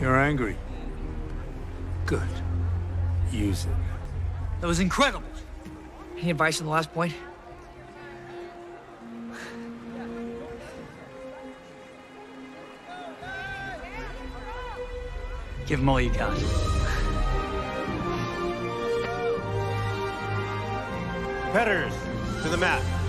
You're angry. Good. Use it. That was incredible. Any advice on the last point? Give him all you got. Competitors, to the mat.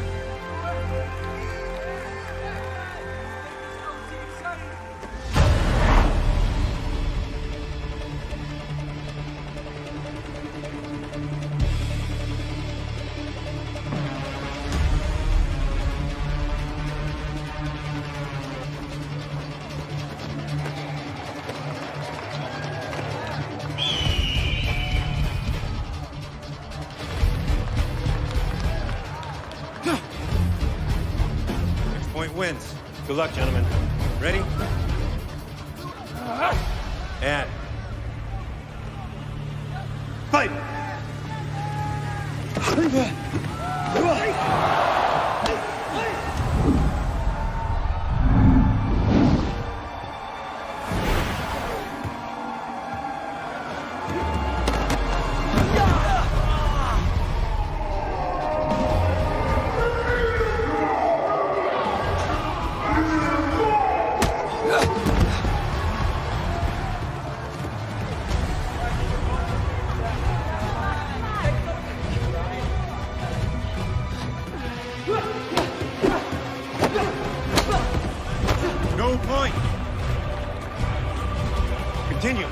Point wins. Good luck, gentlemen. Ready? And fight! No point. Continue.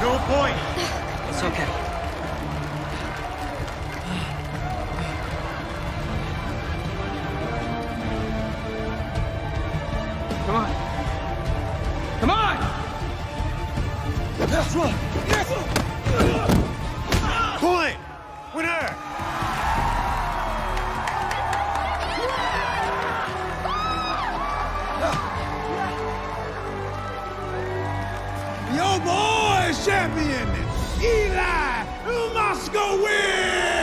No point. It's okay. Come on. Come on! Point. Winner. Your boy champion, Eli Moskowitz wins!